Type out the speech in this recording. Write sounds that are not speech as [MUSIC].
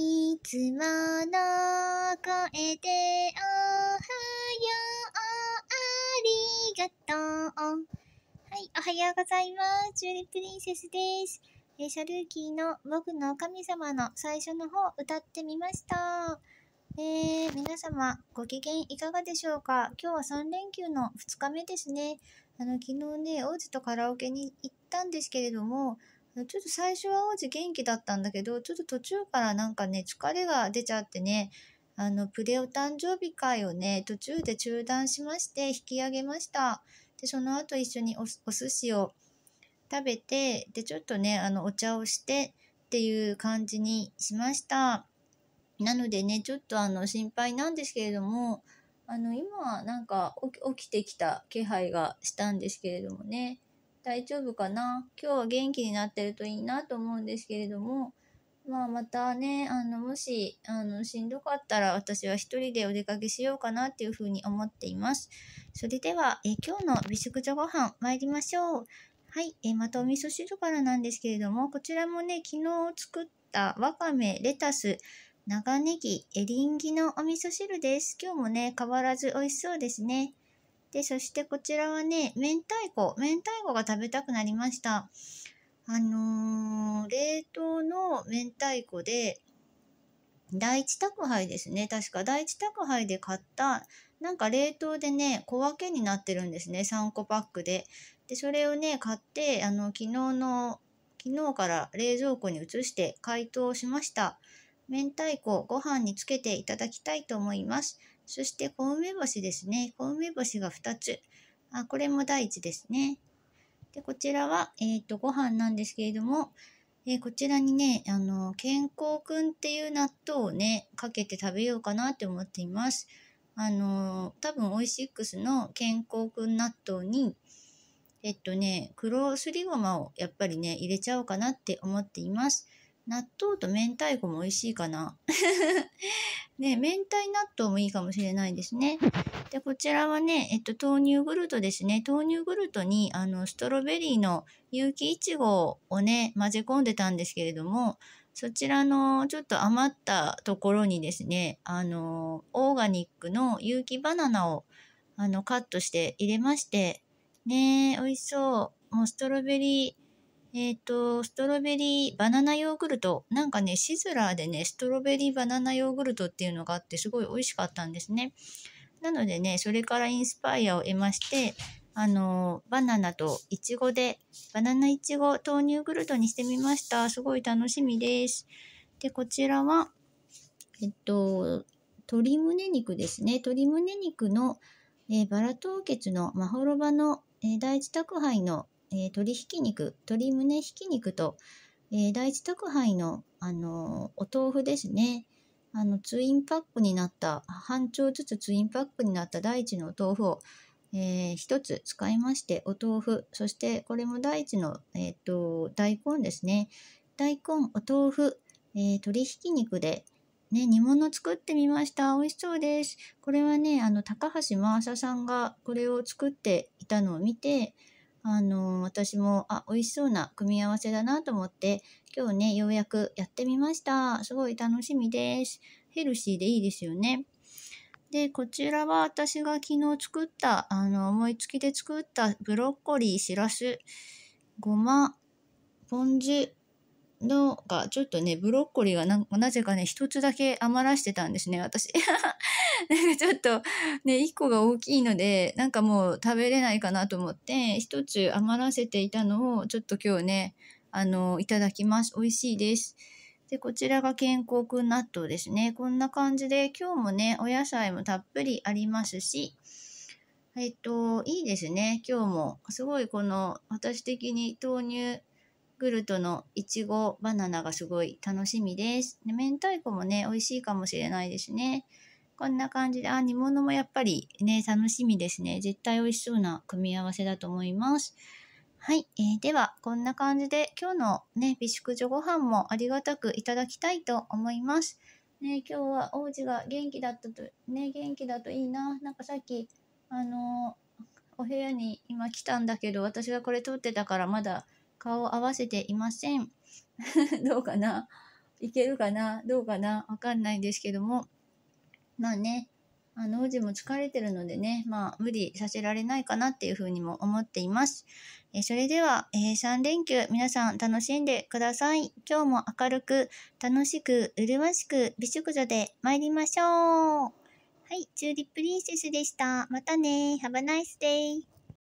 いつもの声でおはよう、ありがとう。はい、おはようございます。ジューリップリンセスです。えシャルーキーの僕の神様の最初の方歌ってみました。えー、皆様ご機嫌いかがでしょうか今日は3連休の2日目ですね。あの、昨日ね、王子とカラオケに行ったんですけれども、ちょっと最初は王子元気だったんだけど、ちょっと途中からなんかね、疲れが出ちゃってね、あの、プレお誕生日会をね、途中で中断しまして、引き上げました。で、その後一緒におお寿司を食べて、で、ちょっとね、あの、お茶をしてっていう感じにしました。なのでね、ちょっとあの、心配なんですけれども、あの、今なんか起きてきた気配がしたんですけれどもね、大丈夫かな？今日は元気になってるといいなと思うんですけれども、まあまたね、あの、もし、あの、しんどかったら私は一人でお出かけしようかなっていうふうに思っています。それでは、え今日の美食女ご飯参りましょう。はい、えまたお味噌汁からなんですけれども、こちらもね、昨日作ったわかめ、レタス、長ネギ、エリンギのお味噌汁です。今日もね、変わらず美味しそうですね。で、そしてこちらはね、明太子。明太子が食べたくなりました。あのー冷凍の明太子で、第一宅配ですね。確か第一宅配で買った、なんか冷凍でね、小分けになってるんですね。3個パックで。で、それをね、買って、あの、昨日の、昨日から冷蔵庫に移して解凍しました。明太子、ご飯につけていただきたいと思います。そして、小梅干しですね。小梅干しが2つ。あ、これも第一ですね。で、こちらは、えっ、と、ご飯なんですけれども、えーこちらにね、あの、健康くんっていう納豆をね、かけて食べようかなって思っています。あの、多分、オイシックスの健康くん納豆に、えっとね、黒すりごまをやっぱりね、入れちゃおうかなって思っています。納豆と明太子も美味しいかな。[LAUGHS] ね、明太納豆もいいかもしれないですね。で、こちらはね、えっと、豆乳グルトですね。豆乳グルトに、あの、ストロベリーの有機いちごをね、混ぜ込んでたんですけれども、そちらのちょっと余ったところにですね、あの、オーガニックの有機バナナを、あの、カットして入れまして、ね、美味しそう。もうストロベリー、えっ、と、ストロベリーバナナヨーグルト。なんかね、シズラーでね、ストロベリーバナナヨーグルトっていうのがあって、すごい美味しかったんですね。なのでね、それからインスパイアを得まして、あの、バナナとイチゴで、バナナイチゴ豆乳グルトにしてみました。すごい楽しみです。で、こちらは、えっと、鶏胸肉ですね。鶏胸肉の、えーバラ凍結のまほろばの、えー第一宅配の、えー鶏ひき肉、鶏胸ひき肉と、えー第一宅配の、あのーお豆腐ですね。あの、ツインパックになった、半丁ずつツインパックになった第一のお豆腐を、えーつ使いまして、お豆腐、そしてこれも第一の、えっ、と、大根ですね。大根、お豆腐、えー鶏ひき肉で、ね、煮物作ってみました。美味しそうです。これはね、あの、高橋真麻さんがこれを作っていたのを見て、あの、私も、あ、美味しそうな組み合わせだなと思って、今日ね、ようやくやってみました。すごい楽しみです。ヘルシーでいいですよね。で、こちらは私が昨日作った、あの、思いつきで作ったブロッコリー、しらす、ごま、ポン酢のが、ちょっとね、ブロッコリーがななぜかね、一つだけ余らしてたんですね、私。[LAUGHS] [LAUGHS] なんかちょっと、ね、一個が大きいので、なんかもう食べれないかなと思って、一つ余らせていたのを、ちょっと今日ね、あの、いただきます。美味しいです。で、こちらが健康くん納豆ですね。こんな感じで、今日もね、お野菜もたっぷりありますし、えっと、いいですね。今日も。すごいこの、私的に豆乳グルトのいちごバナナがすごい楽しみです。で明太子もね、美味しいかもしれないですね。こんな感じで、あ、煮物もやっぱりね、楽しみですね。絶対美味しそうな組み合わせだと思います。はい、えーでは、こんな感じで今日のね、美食女ご飯もありがたくいただきたいと思います。ね、今日は王子が元気だったと、ね、元気だといいな。なんかさっき、あのお部屋に今来たんだけど、私がこれ撮ってたからまだ顔を合わせていません。[LAUGHS] どうかな？いけるかな？どうかな？わかんないんですけども。まあね、あの、王子も疲れてるのでね、まあ、無理させられないかなっていうふうにも思っています。えそれでは、えー、3連休、皆さん楽しんでください。今日も明るく、楽しく、麗しく、美食女で参りましょう。はい、チューリップリンセスでした。またね。Have a nice day.